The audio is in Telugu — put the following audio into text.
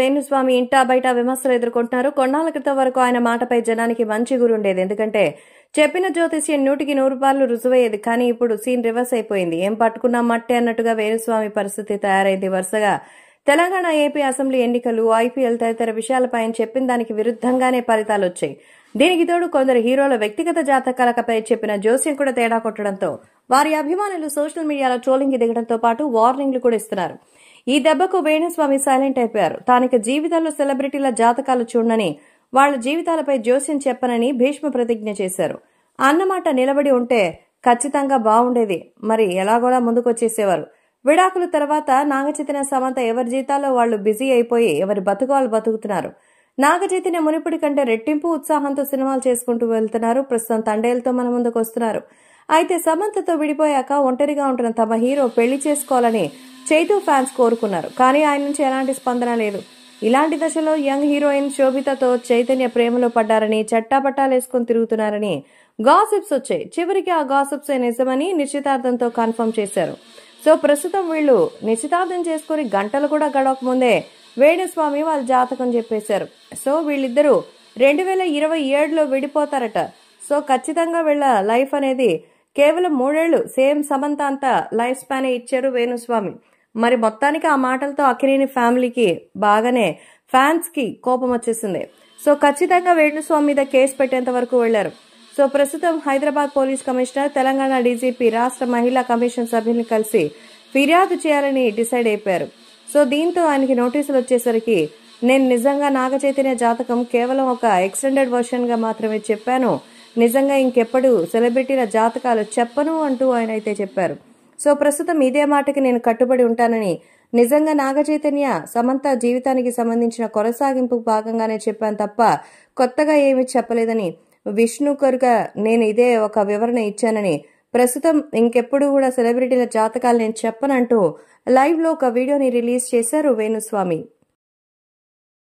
వేణుస్వామి ఇంటా బయట విమర్శలు ఎదుర్కొంటున్నారు. కొన్నాళ్ళ క్రితం వరకు ఆయన మాటపై జనానికి మంచి గురుండేది ఎందుకంటే చెప్పిన జ్యోతిష్యం నూటికి నూరు రూపాయలు రుజువయ్యేది. కానీ ఇప్పుడు సీన్ రివర్స్ అయిపోయింది. ఏం పట్టుకున్నా మట్టే అన్నట్టుగా వేణుస్వామి పరిస్థితి తయారైంది. వరుసగా తెలంగాణ ఏపీ అసెంబ్లీ ఎన్నికలు ఐపీఎల్ తదితర విషయాలపై ఆయన చెప్పిన దానికి విరుద్ధంగానే ఫలితాలు వచ్చాయి. దీనికి తోడు కొందరు హీరోల వ్యక్తిగత జాతకాలపై చెప్పిన జోస్యం కూడా తేడా కొట్టడంతో వారి అభిమానులు సోషల్ మీడియాలో ట్రోలింగ్ దిగడంతో పాటు వార్నింగ్లు కూడా ఇస్తున్నారు. ఈ దెబ్బకు వేణుస్వామి సైలెంట్ అయిపోయారు. తానిక జీవితంలో సెలబ్రిటీల జాతకాలు చూడనని వాళ్ళ జీవితాలపై జోస్యం చెప్పనని భీష్మ ప్రతిజ్ఞ చేశారు. అన్నమాట నిలబడి ఉంటే ఖచ్చితంగా బాగుండేది మరి ఎలాగోలా ముందుకొచ్చేసేవారు. విడాకుల తర్వాత నాగచైతన్య సమంత ఎవరి జీతాల్లో వాళ్ళు బిజీ అయిపోయి ఎవరి బతుకు వాళ్ళు బతుకుతున్నారు. నాగచైతన్య మునిపుడి కంటే రెట్టింపు ఉత్సాహంతో సినిమాలు చేసుకుంటూ వెళ్తున్నారు. ప్రస్తుతం తండేలతో మన ముందుకు వస్తున్నారు. అయితే సమంతతో విడిపోయాక ఒంటరిగా ఉంటున్న తమ హీరో పెళ్ళి చేసుకోవాలని చైతు ఫ్యాన్స్ కోరుకున్నారు. కానీ ఆయన నుంచి ఎలాంటి స్పందన లేదు. ఇలాంటి దశలో యంగ్ హీరోయిన్ శోభితతో చైతన్య ప్రేమలో పడ్డారని చట్టాపట్టాలేసుకుని తిరుగుతున్నారని గాసిప్స్ వచ్చాయి. చివరికి ఆ గాసిప్స్ నిజమని నిశ్చితార్థంతో కన్ఫర్మ్ చేశారు. సో ప్రస్తుతం వీళ్ళు నిశ్చితార్థం చేసుకుని గంటలు కూడా గడవక ముందే వేణుస్వామి వాళ్ళ జాతకం చెప్పేశారు. సో వీళ్ళిద్దరూ రెండు వేల ఇరవై ఏడులో విడిపోతారట. సో ఖచ్చితంగా వీళ్ళ లైఫ్ అనేది కేవలం మూడేళ్ళు సేమ్ సమంత అంతా లైఫ్ స్పాన్ ఇచ్చారు వేణుస్వామి. మరి మొత్తానికి ఆ మాటలతో అక్కినేని ఫ్యామిలీకి బాగానే ఫ్యాన్స్కి కోపం వచ్చేసింది. సో ఖచ్చితంగా వేణుస్వామి మీద కేసు పెట్టేంత వరకు వెళ్ళారు. సో ప్రస్తుతం Hyderabad police commissioner Telangana DGP రాష్ట్ర మహిళా కమిషన్ సభ్యుల్ని కలిసి ఫిర్యాదు చేయాలని డిసైడ్ అయిపోయారు. సో దీంతో ఆయనకి నోటీసులు వచ్చేసరికి నేను నిజంగా నాగచైతన్య జాతకం కేవలం ఒక ఎక్స్టెండెడ్ వర్షన్గా మాత్రమే చెప్పాను. నిజంగా ఇంకెప్పుడు సెలబ్రిటీల జాతకాలు చెప్పను అంటూ ఆయన అయితే చెప్పారు. సో ప్రస్తుతం ఇదే మాటకి నేను కట్టుబడి ఉంటానని నిజంగా నాగచైతన్య సమంత జీవితానికి సంబంధించిన కొనసాగింపు భాగంగానే చెప్పాను తప్ప కొత్తగా ఏమీ చెప్పలేదని విష్ణుకరుగా నేను ఇదే ఒక వివరణ ఇచ్చానని. ప్రస్తుతం ఇంకెప్పుడు కూడా సెలబ్రిటీల జాతకాలు నేను చెప్పనంటూ లైవ్లో ఒక వీడియోని రిలీజ్ చేశారు వేణుస్వామి.